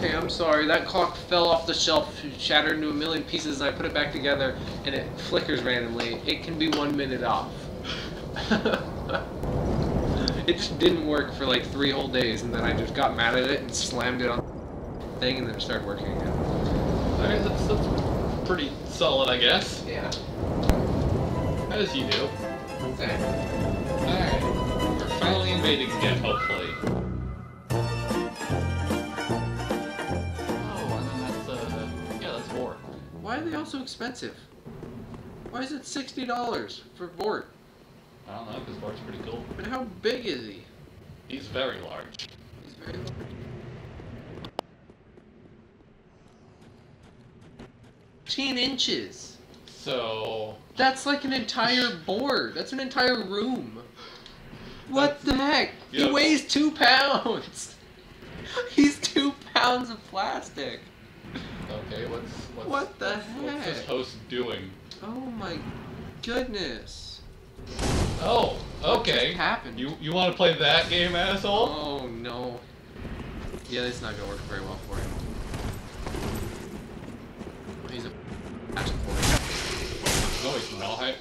okay, I'm sorry. That clock fell off the shelf, shattered into a million pieces, and I put it back together, and it flickers randomly. It can be one minute off. it just didn't work for like three whole days, and then I just got mad at it and slammed it on the thing, and then it started working again. Alright, that's, that's pretty solid, I guess. Yeah. As you do. Okay. Alright. We're finally invading again, hopefully. Are they all so expensive? Why is it sixty dollars for Vordt? I don't know, because Vordt's pretty cool. But how big is he? He's very large. He's very large. Fifteen inches. So, That's like an entire board. That's an entire room. What the heck? Yeah. He weighs two pounds. He's two pounds of plastic. Okay, what's, what's What the what's this host doing? Oh my goodness. Oh, okay. happened? You you want to play that game, asshole? Oh no. Yeah, this is not gonna work very well for him. He's a for No, oh, he's not.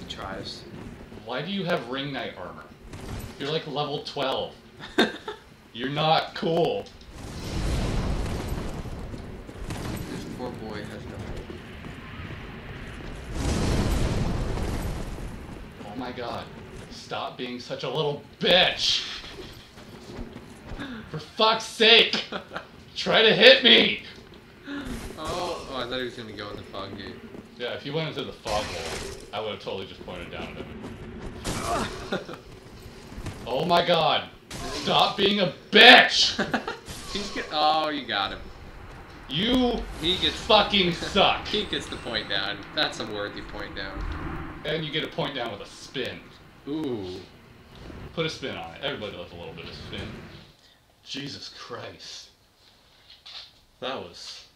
He tries. Why do you have ring knight armor? You're like level 12. You're not cool. this poor boy has no Oh my god. Stop being such a little bitch. For fuck's sake. Try to hit me. Oh, oh, I thought he was gonna go in the fog gate. Yeah, if you went into the fog hole, I would have totally just pointed down at him. Oh my god. Stop being a bitch. He's get, oh, you got him. You He gets fucking suck. he gets the point down. That's a worthy point down. And you get a point down with a spin. Ooh. Put a spin on it. Everybody loves a little bit of spin. Jesus Christ. That was.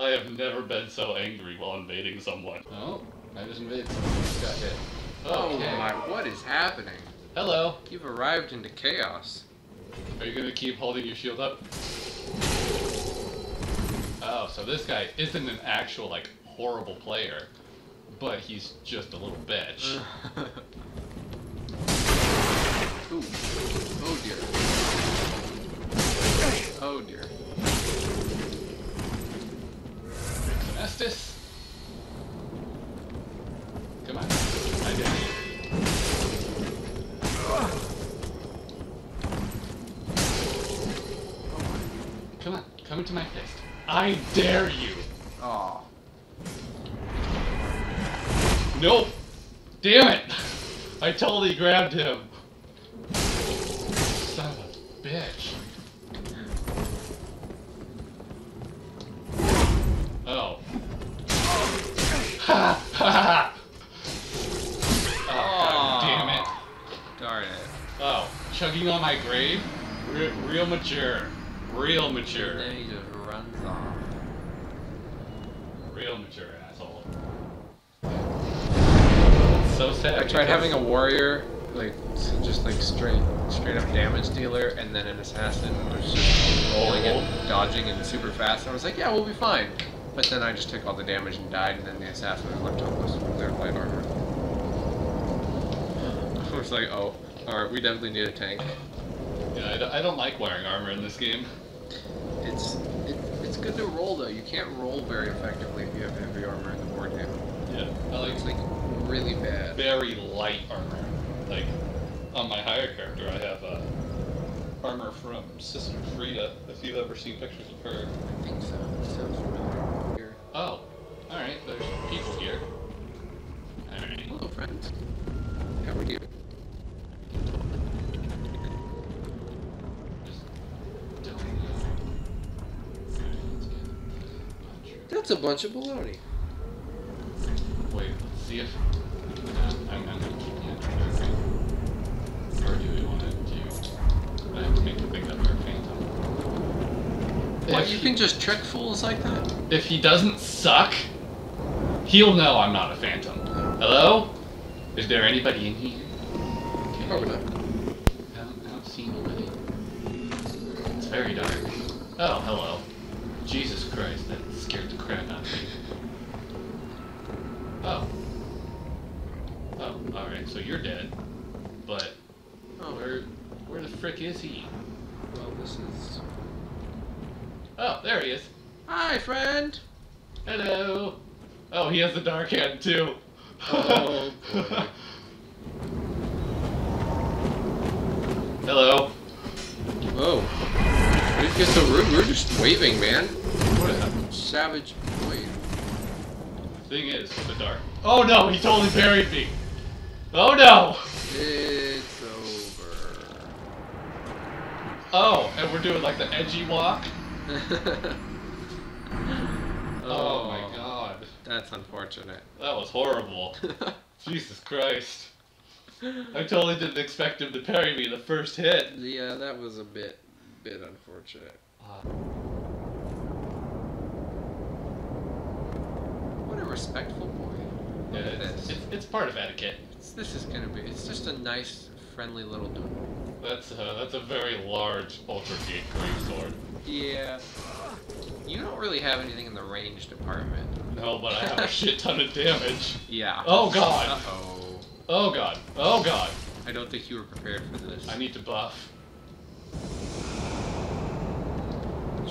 I have never been so angry while invading someone. Oh, I just invaded someone. Got hit. Oh my, what is happening? Hello. You've arrived into chaos. Are you gonna keep holding your shield up? Oh, so this guy isn't an actual, like, horrible player, but he's just a little bitch. Ooh. Oh dear. Oh dear. Estus? Come on. I dare you. Come on, come into my fist. I dare you. Oh. Nope. Damn it. I totally grabbed him. Son of a bitch. Oh. Ha ha ha! Oh, god damn it. Darn it. Oh, chugging on my grave? Re- real mature. Real mature. And then he just runs off. Real mature sad. I tried having a warrior, like just like straight, straight up damage dealer, and then an assassin was just rolling and dodging and super fast. And I was like, yeah, we'll be fine. But then I just took all the damage and died, and then the assassin was left helpless with their light armor. I was like, oh, all right, we definitely need a tank. Yeah, I don't, I don't like wearing armor in this game. It's it, it's good to roll though. You can't roll very effectively if you have heavy armor in the board game. Yeah, I like It's like really bad. very light armor. Like on my higher character, I have uh, armor from Sister Friede. If you've ever seen pictures of her. I think so. Sounds familiar. Oh, all right. There's people here. All right. Hello, friends. How are you? Just don't know. Let's get a bunch of- That's a bunch of baloney. Wait, let's see if. Make the big number phantom. What, If you can just trick fools like that? If he doesn't suck, he'll know I'm not a phantom. Hello? Is there anybody in here? Okay. Probably not. I don't, I don't see anybody. It's very dark. Oh, hello. Jesus Christ, that scared the crap out of me. Oh. Oh, alright, so you're dead. But Oh, where where the frick is he? well, this is. Oh, there he is. Hi, friend. Hello. Oh, he has the dark hand too. Oh. Hello. Whoa. You get so rude? We're just waving, man. What a Savage boy. thing is, the dark. Oh no, he totally buried me. Oh no over. Oh, and we're doing like the edgy walk. Oh, oh my god. That's unfortunate. That was horrible. Jesus Christ. I totally didn't expect him to parry me the first hit. yeah, that was a bit, bit unfortunate. What a respectful boy. Yeah, Look it's, it's, it's part of etiquette. It's, this is gonna be. It's just a nice, friendly little dude. That's uh, that's a very large ultra gate greatsword. Yeah. You don't really have anything in the range department. No, but I have a shit ton of damage. Yeah. Oh, God. Uh oh. Oh god. Oh god. I don't think you were prepared for this. I need to buff.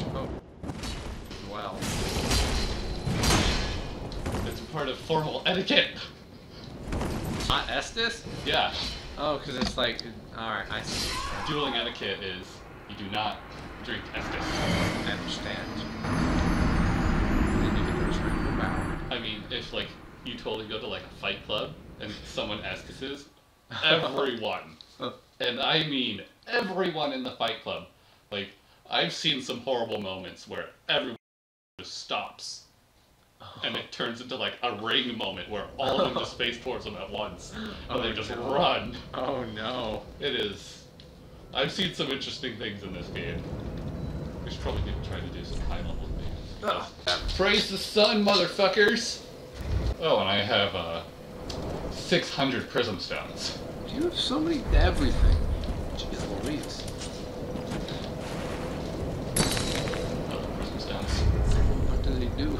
Wow. Well. It's part of formal etiquette. Not Estus? Yeah. Oh, because it's like. Alright, I see. Dueling etiquette is you do not drink Estus. I understand. Then you get the respectful bow. I mean, if like you totally go to like a fight club and someone Estus's, everyone, and I mean everyone in the fight club, like I've seen some horrible moments where everyone just stops. And it turns into like a ring moment where all of them just face towards them at once. And Oh, they just no. run. Oh no. It is. I've seen some interesting things in this game. We should probably do- try to do some high level things. Ugh. Praise the sun, motherfuckers! Oh, and I have uh, 600 prism stones. Do you have so many everything. Jeez Louise. Oh, prism stones. What do they do?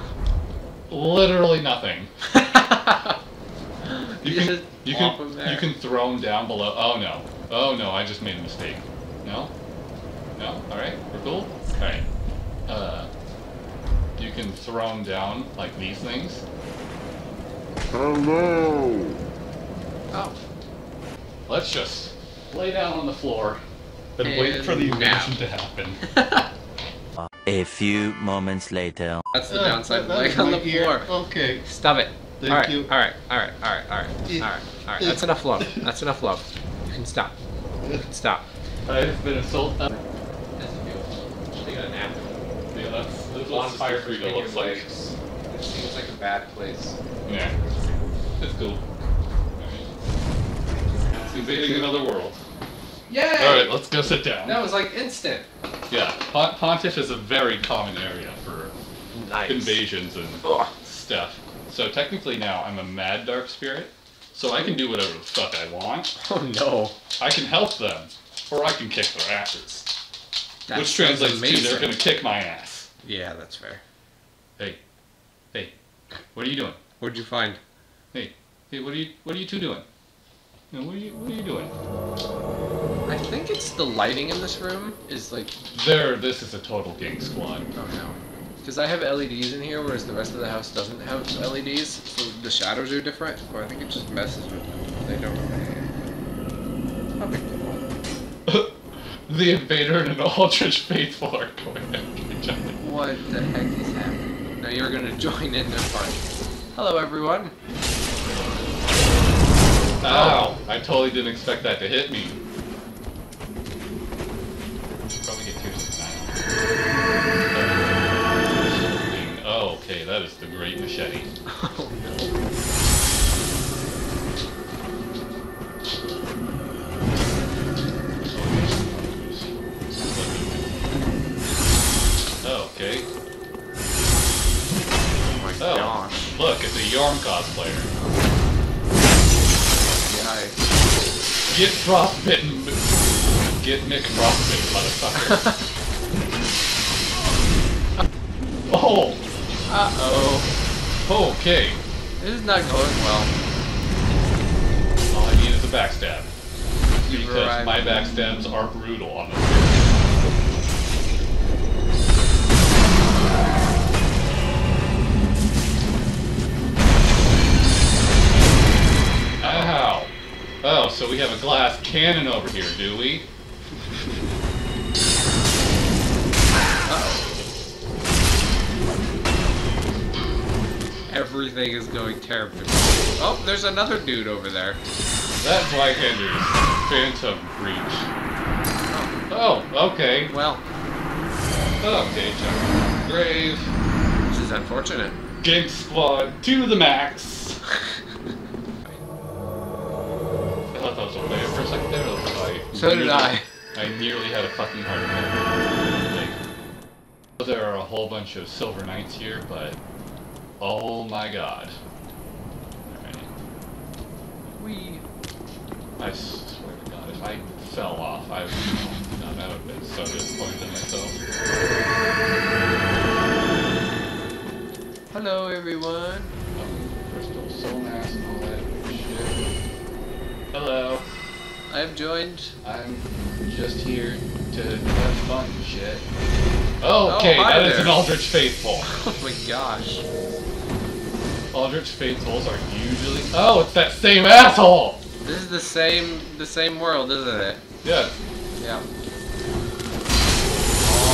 Literally nothing. You You can just you plop can 'em there. you can throw them down below. Oh no! Oh no! I just made a mistake. No, no. All right, we're cool. All right. Uh, you can throw them down like these things. Hello. Oh. Let's just lay down on the floor and, wait for the nap. invasion to happen. A few moments later. That's the downside of laying on the floor. Okay. Stop it. Thank alright, you. alright, alright, alright, alright, Eh, alright, alright. eh. That's enough love. That's enough love. You can stop. You can stop. I've been assaulted. That's beautiful. They got a nap. Yeah, that's, that's what Bonfire Sister Friede between looks like. legs. It seems like a bad place. Yeah. It's cool. It's invading another world. Yay! Let's go sit down. That was like instant. Yeah, Pon- Pontiff is a very common area for Nice. invasions and Ugh. stuff. So technically now I'm a mad dark spirit, so I can do whatever the fuck I want. Oh no. I can help them, or I can kick their asses. That which sounds translates to they're gonna kick my ass. Yeah, that's fair. Hey, hey, what are you doing? What'd you find? Hey, hey, what are you, what are you two doing? No, what are you, what are you doing? I think it's the lighting in this room is like There, this is a total gang squad. oh no. Because I have LEDs in here, whereas the rest of the house doesn't have LEDs, so the shadows are different. Or I think it just messes with them. They don't. How big the invader and an Aldrich faithful are going after each other. What the heck is happening? Now you're gonna join in their party. Hello, everyone. Ow! I totally didn't expect that to hit me. Probably get tears tonight. Oh, okay, that is the great machete. Oh no. Okay. Oh my Oh, gosh. look, it's a Yhorm cosplayer. Yeah. Get frostbitten. Get Nick frostbitten, motherfucker. Oh! Uh-oh. Okay. This is not going well. All I need is a backstab. Because my backstabs are brutal on this so we have a glass cannon over here, do we? Everything is going terribly. Oh, there's another dude over there. That's Lycander's Phantom Breach. Oh, okay. Well, Okay, Chuck. Grave. this is unfortunate. Gang Squad to the max. Thought that was a for a second there. I So did I. I nearly had a fucking heart attack. Like, there are a whole bunch of Silver Knights here, but oh my god. Alright. We. I swear to god, if I fell off, I would no, that would have been so disappointed in myself. Hello, everyone. Oh, crystal soul mass Hello. I've joined. I'm just here to have fun and shit. Okay, Oh, that is an Aldrich Faithful. Oh my gosh. Aldrich Faithfuls are usually. Oh, it's that same asshole! This is the same the same world, isn't it? Yeah. Yeah. All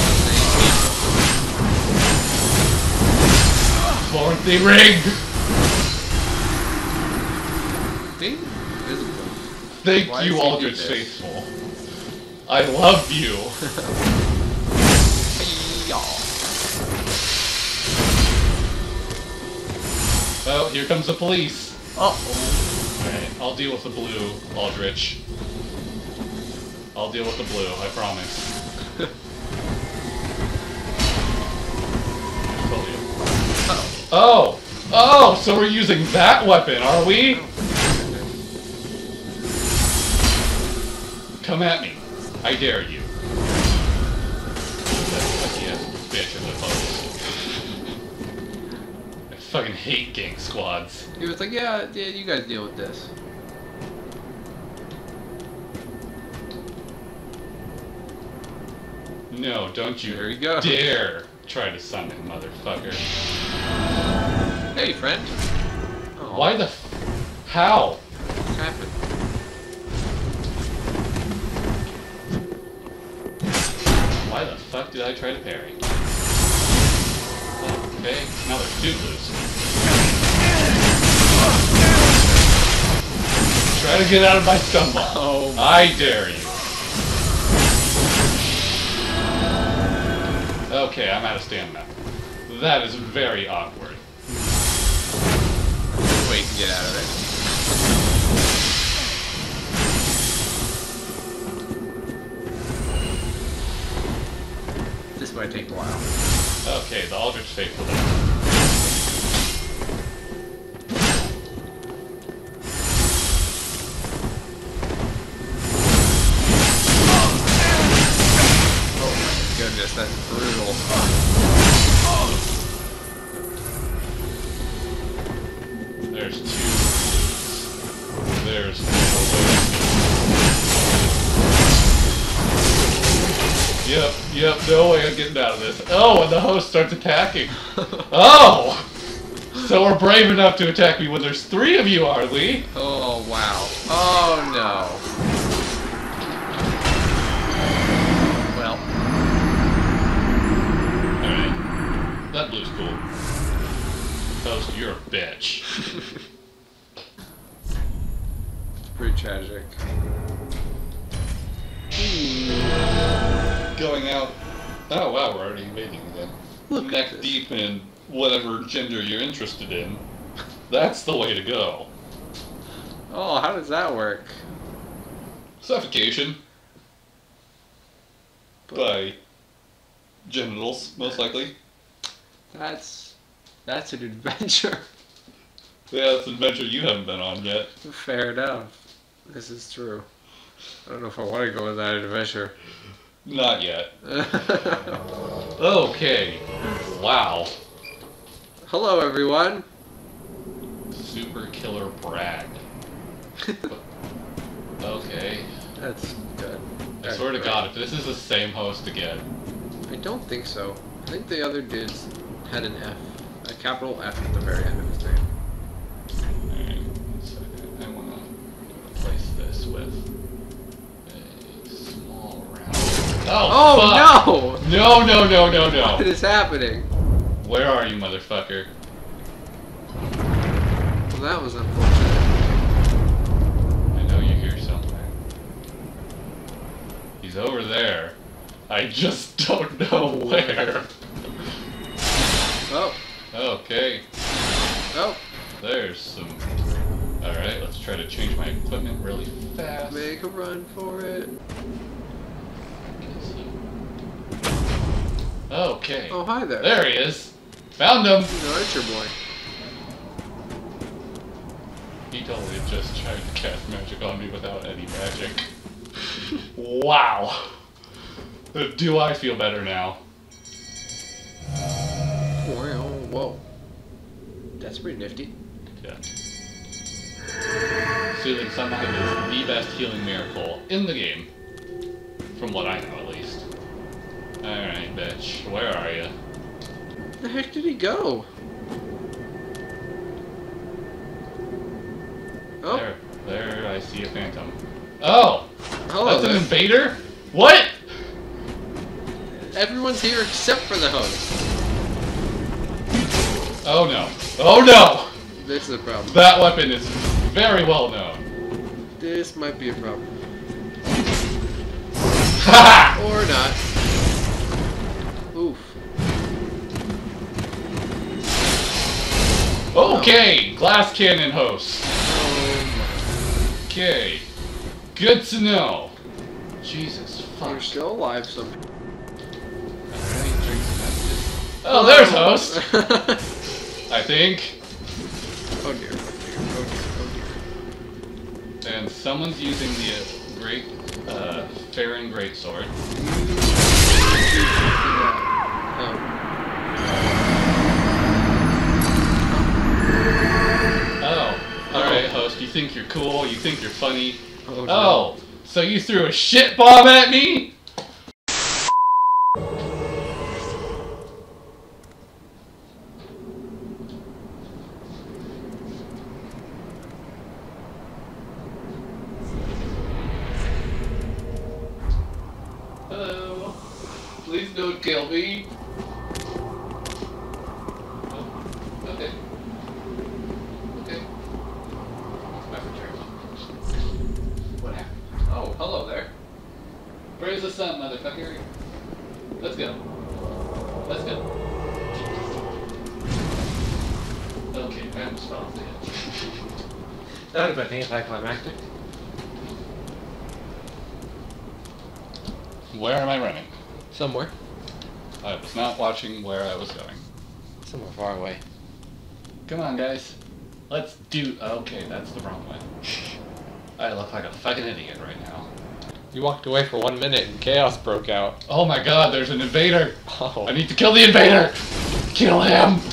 the same Florence the Ring! people. Thank Why you, do Aldrich? Faithful. I love you. Oh, here comes the police. Oh. Alright, I'll deal with the blue, Aldrich. I'll deal with the blue, I promise. Told oh. you. Oh! Oh! So we're using that weapon, are we? Come at me. I dare you. That lucky ass bitch in the pose. I fucking hate gang squads. He was like, yeah, yeah, you guys deal with this. No, don't you There you go. dare try to summon, motherfucker. Hey, friend. Oh, Why the f- How? What happened? The fuck did I try to parry? Okay, now there's two blues. Try to get out of my stun ball. Oh, I dare you. Okay, I'm out of stamina. That is very awkward. wait to get out of it. This might take a while. Okay, the Aldrich Faithful. Oh my goodness, that's brutal. Yep, yep, no way I'm getting out of this. Oh, and the host starts attacking. Oh! So we're brave enough to attack me when there's three of you, are we? Oh wow. Oh no. Well, Alright. That blue's cool. Host, you're a bitch. it's pretty tragic. Going out. Oh wow, we're already invading again. Look Neck deep in whatever gender you're interested in. That's the way to go. Oh, how does that work? Suffocation. By genitals, most likely. That's that's an adventure. Yeah, it's an adventure you haven't been on yet. Fair enough. This is true. I don't know if I want to go on that adventure. Not yet. Okay. wow. Hello, everyone. Super killer Brad. okay. That's good. I swear to God, if this is the same host again. I don't think so. I think the other dudes had an F, a capital F at the very end of his name. Alright, one second. I want to replace this with Oh! Oh No, no, no, no, no! No. What is happening? Where are you, motherfucker? Well, that was unfortunate. I know you hear something. He's over there. I just don't know where. Oh, Okay, oh, there's some. Alright, let's try to change my equipment really fast. make a run for it. Okay. Oh, hi there. There he is. Found him. He's an archer boy. He totally just tried to cast magic on me without any magic. wow. Do I feel better now? Wow, whoa. That's pretty nifty. Yeah. Soothing Sunlight is the best healing miracle in the game. From what I know. Alright, bitch. Where are you? The heck did he go? Oh, There. There, I see a phantom. Oh! hello That's an invader? What? Everyone's here except for the host. Oh no. Oh no! This is a problem. That weapon is very well known. This might be a problem. Ha Or not. Oof. Okay, glass cannon host. Okay. Good to know. Jesus my. You're still alive somehow. Alright, drink some messages. Oh, there's host. I think. Oh dear, oh dear, oh dear, oh dear. And someone's using the uh, great, uh, Farron Greatsword. Oh. Oh. oh. Alright, host, you think you're cool, you think you're funny. Oh, no. Oh, so you threw a shit bomb at me? Hello. Please don't kill me. Oh, okay. Okay. My return. What happened? Oh, hello there. Where's the sun, motherfucker? Let's go. Let's go. Okay, I almost fell off the edge. That would have been anticlimactic. Where am I running? Somewhere. I was not watching where I was going. Somewhere far away. Come on, guys. Let's do. Okay, that's the wrong way. I look like a fucking idiot right now. You walked away for one minute and chaos broke out. Oh my god, there's an invader! Oh. I need to kill the invader! Kill him!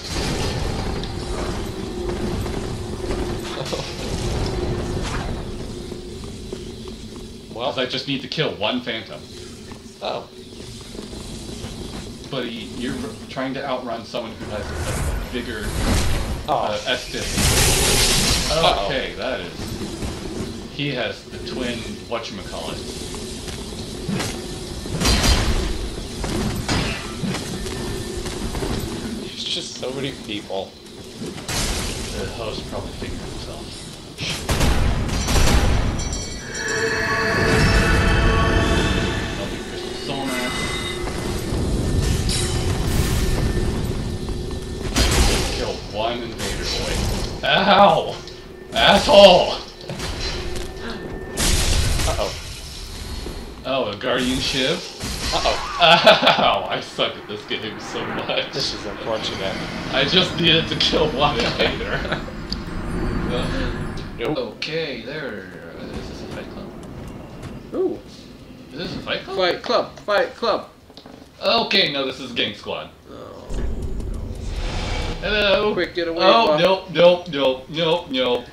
well, I just need to kill one phantom. oh. But he, you're trying to outrun someone who has a bigger uh, Oh. Estus. Uh-oh. Okay, that is. He has the twin whatchamacallit. Just so many people. The host probably figured himself. Lovely crystal soul mass. Kill one invader boy. Ow! Asshole! Uh-oh. Oh, a guardian shiv? Uh-oh. Ow! Oh, I suck at this game so much. This is unfortunate. I just needed to kill one invader. Nope. okay, there. Uh, is this a fight club? Ooh. Is this a fight club? Fight club. Fight club. Okay, no, this is Gang Squad. Oh. Hello. Quick, get away. Oh nope, nope, nope, nope, nope,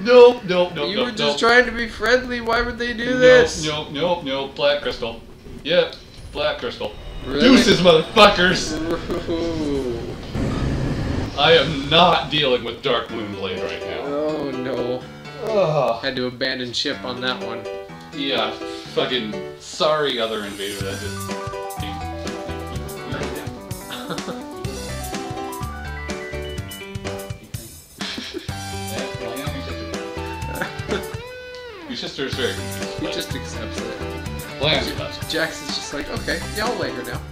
nope, nope, nope. You nope, were just nope. trying to be friendly. Why would they do Nope, this? Nope, nope, nope. Black crystal. Yep, black crystal. Really? Deuces, motherfuckers! Ooh. I am not dealing with Dark Moon Blade right now. Oh no. Ugh. Had to abandon ship on that one. Yeah, fucking sorry, other invader. That just. Your sister is very confused. He just accepts it. Bland. Jax is just like, okay, yeah, I'll lay her now.